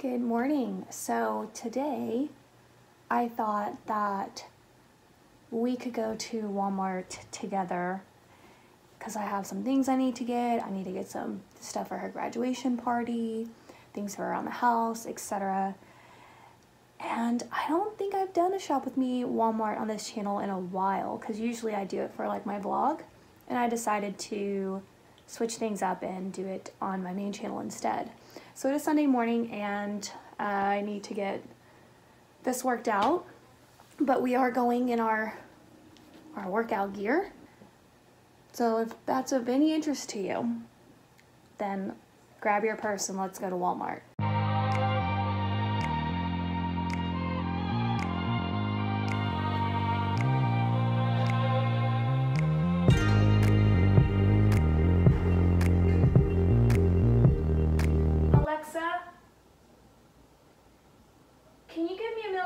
Good morning. So today I thought that we could go to Walmart together because I have some things I need to get. I need to get some stuff for her graduation party, things for around the house, etc. And I don't think I've done a shop with me Walmart on this channel in a while because usually I do it for like my vlog and I decided to switch things up and do it on my main channel instead. So it is Sunday morning and uh, I need to get this worked out, but we are going in our, our workout gear. So if that's of any interest to you, then grab your purse and let's go to Walmart.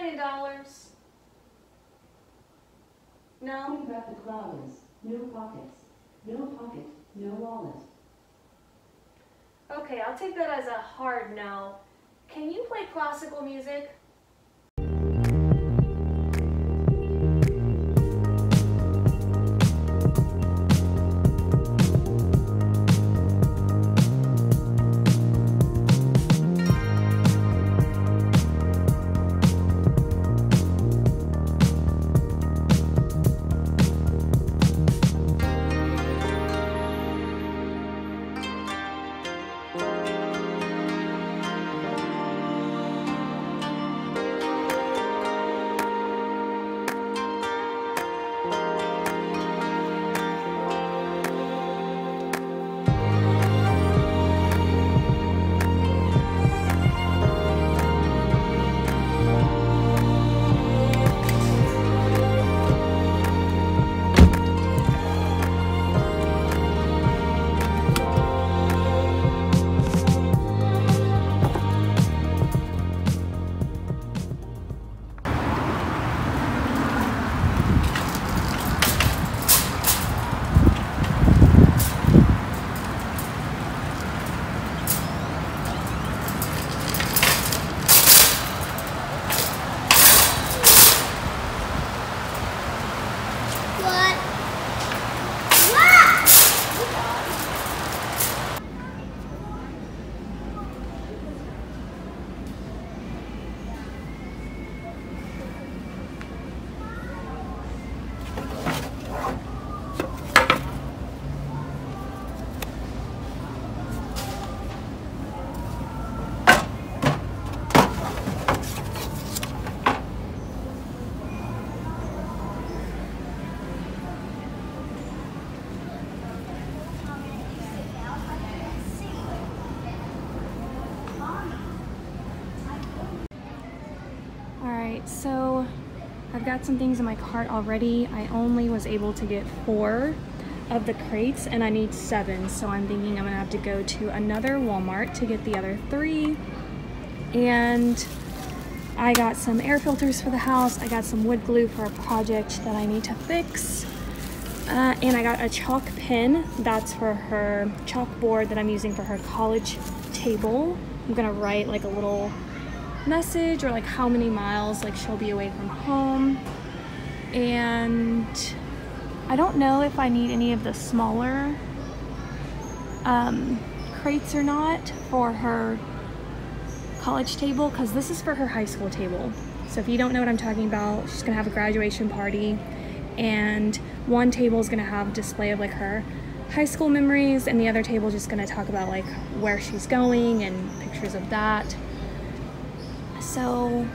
Million dollars? No? Think about the clouds. No pockets. No pocket. No wallet. Okay, I'll take that as a hard no. Can you play classical music? Got some things in my cart already. I only was able to get four of the crates and I need seven, so I'm thinking I'm gonna have to go to another Walmart to get the other three. And I got some air filters for the house. I got some wood glue for a project that I need to fix. Uh, and I got a chalk pen. That's for her chalkboard that I'm using for her college table. I'm gonna write like a little message or like how many miles like she'll be away from home. And I don't know if I need any of the smaller um, crates or not for her college table because this is for her high school table. So if you don't know what I'm talking about, she's gonna have a graduation party and one table is gonna have display of like her high school memories and the other table is just gonna talk about like where she's going and pictures of that. So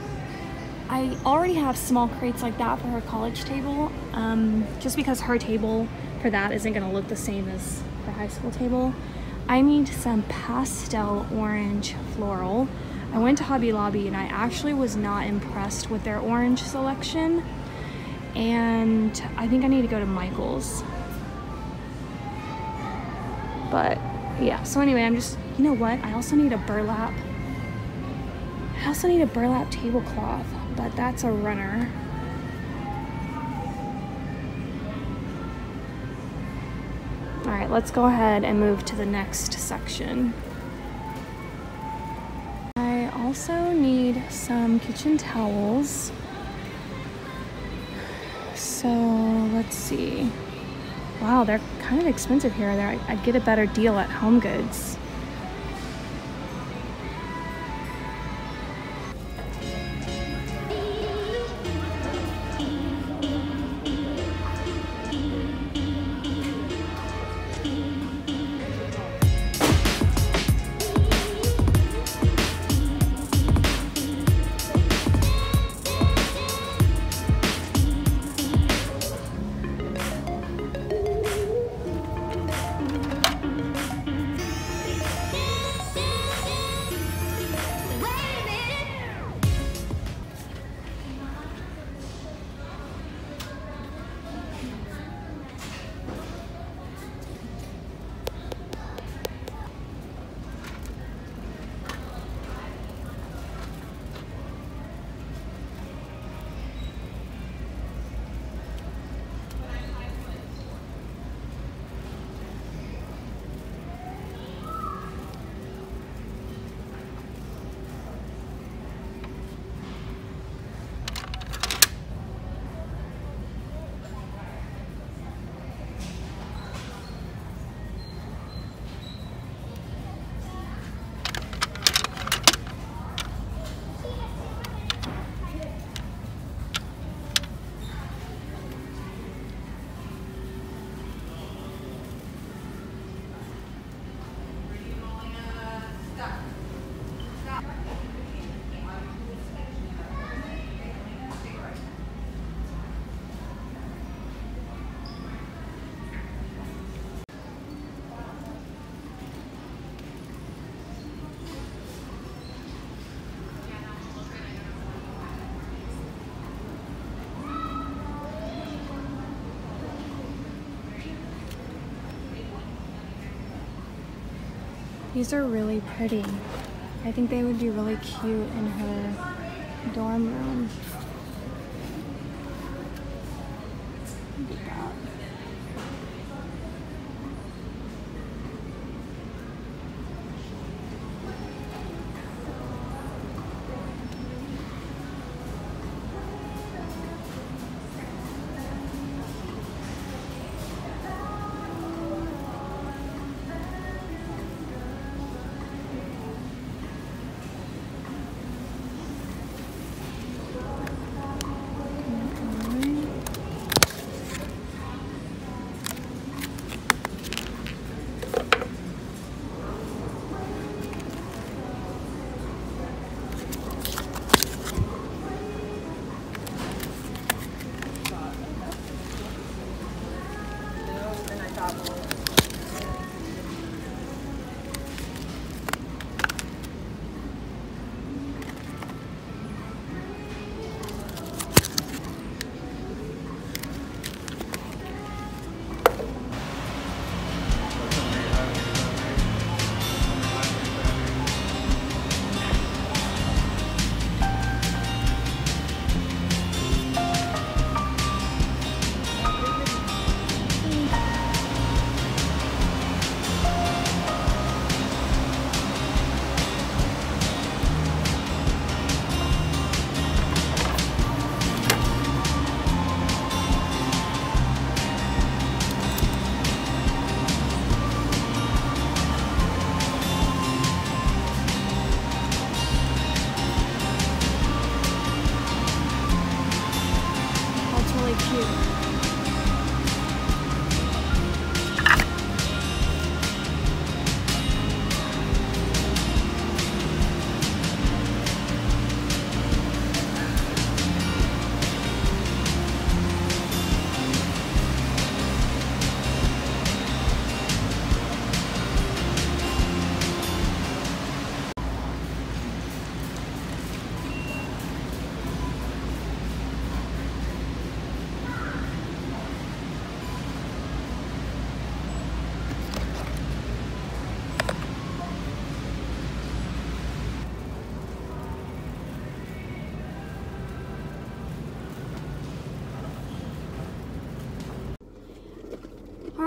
I already have small crates like that for her college table, um, just because her table for that isn't gonna look the same as her high school table. I need some pastel orange floral. I went to Hobby Lobby and I actually was not impressed with their orange selection. And I think I need to go to Michael's. But yeah, so anyway, I'm just, you know what? I also need a burlap. I also need a burlap tablecloth, but that's a runner. All right, let's go ahead and move to the next section. I also need some kitchen towels. So let's see. Wow, they're kind of expensive here. I'd get a better deal at Home Goods. These are really pretty. I think they would be really cute in her dorm room. Look at that.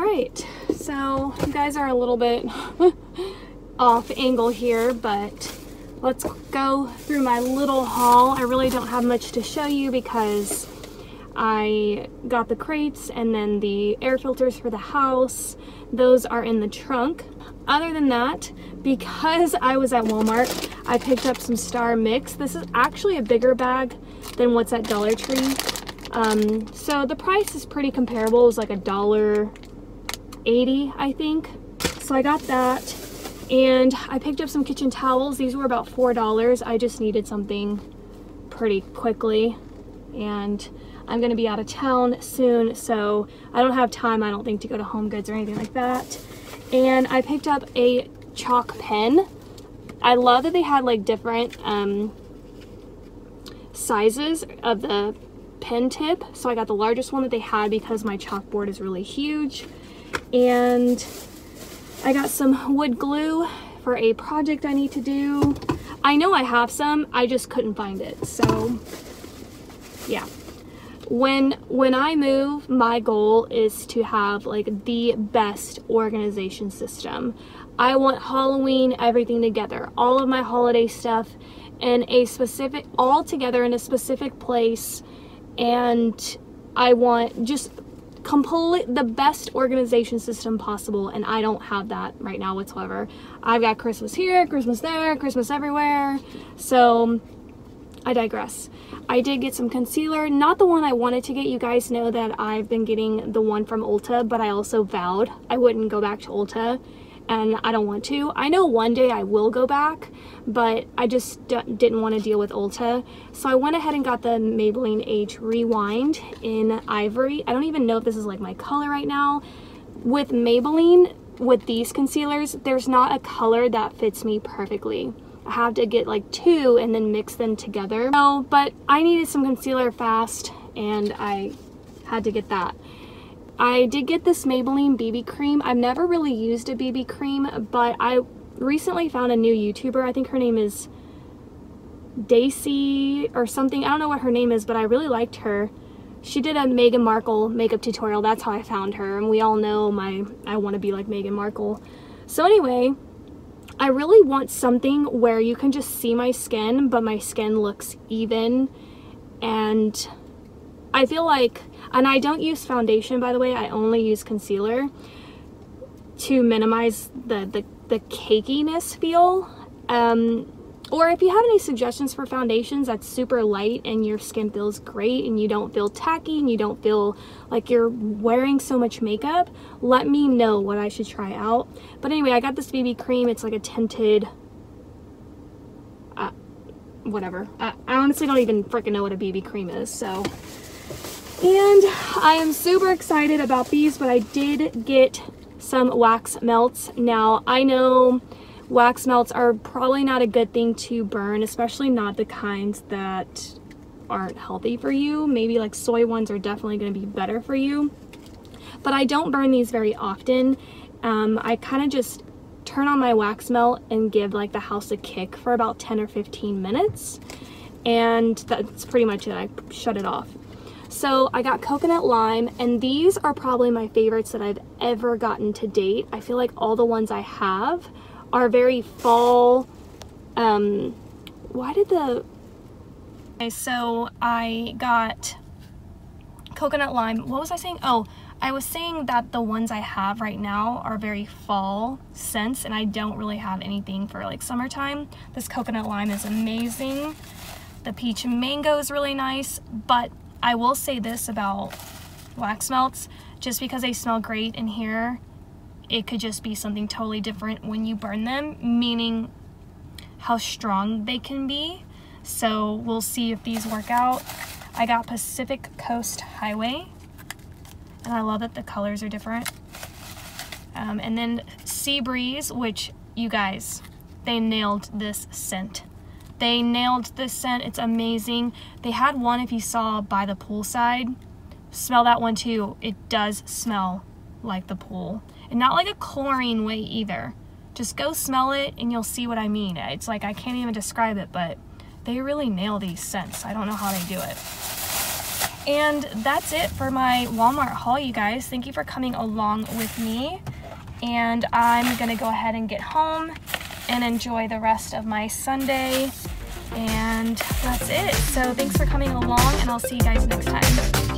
right, so you guys are a little bit off angle here, but let's go through my little haul. I really don't have much to show you because I got the crates and then the air filters for the house. Those are in the trunk. Other than that, because I was at Walmart, I picked up some Star Mix. This is actually a bigger bag than what's at Dollar Tree. Um, so the price is pretty comparable. It was like a dollar 80, I think. So I got that. And I picked up some kitchen towels. These were about $4. I just needed something pretty quickly. And I'm gonna be out of town soon, so I don't have time, I don't think, to go to Home Goods or anything like that. And I picked up a chalk pen. I love that they had like different um, sizes of the pen tip. So I got the largest one that they had because my chalkboard is really huge. And I got some wood glue for a project I need to do. I know I have some, I just couldn't find it. So yeah. When when I move, my goal is to have like the best organization system. I want Halloween everything together. All of my holiday stuff in a specific all together in a specific place and I want just complete the best organization system possible and I don't have that right now whatsoever. I've got Christmas here, Christmas there, Christmas everywhere. So I digress. I did get some concealer, not the one I wanted to get. You guys know that I've been getting the one from Ulta, but I also vowed I wouldn't go back to Ulta and I don't want to. I know one day I will go back, but I just didn't want to deal with Ulta. So I went ahead and got the Maybelline Age Rewind in Ivory. I don't even know if this is like my color right now. With Maybelline, with these concealers, there's not a color that fits me perfectly. I have to get like two and then mix them together. No, but I needed some concealer fast and I had to get that. I did get this Maybelline BB cream. I've never really used a BB cream, but I recently found a new YouTuber. I think her name is Daisy or something. I don't know what her name is, but I really liked her. She did a Meghan Markle makeup tutorial. That's how I found her. And we all know my I want to be like Meghan Markle. So anyway, I really want something where you can just see my skin, but my skin looks even. And I feel like and I don't use foundation, by the way. I only use concealer to minimize the, the, the cakiness feel. Um, or if you have any suggestions for foundations that's super light and your skin feels great and you don't feel tacky and you don't feel like you're wearing so much makeup, let me know what I should try out. But anyway, I got this BB cream. It's like a tinted, uh, whatever. I, I honestly don't even freaking know what a BB cream is, so and I am super excited about these, but I did get some wax melts. Now, I know wax melts are probably not a good thing to burn, especially not the kinds that aren't healthy for you. Maybe like soy ones are definitely going to be better for you. But I don't burn these very often. Um, I kind of just turn on my wax melt and give like the house a kick for about 10 or 15 minutes. And that's pretty much it. I shut it off. So I got coconut lime and these are probably my favorites that I've ever gotten to date. I feel like all the ones I have are very fall. Um, why did the... Okay, so I got coconut lime. What was I saying? Oh, I was saying that the ones I have right now are very fall scents and I don't really have anything for like summertime. This coconut lime is amazing. The peach mango is really nice, but I will say this about wax melts, just because they smell great in here, it could just be something totally different when you burn them, meaning how strong they can be. So we'll see if these work out. I got Pacific Coast Highway, and I love that the colors are different. Um, and then Sea Breeze, which you guys, they nailed this scent. They nailed this scent. It's amazing. They had one if you saw by the poolside. Smell that one too. It does smell like the pool. And not like a chlorine way either. Just go smell it and you'll see what I mean. It's like I can't even describe it, but they really nail these scents. I don't know how they do it. And that's it for my Walmart haul, you guys. Thank you for coming along with me. And I'm gonna go ahead and get home and enjoy the rest of my Sunday. And that's it. So thanks for coming along and I'll see you guys next time.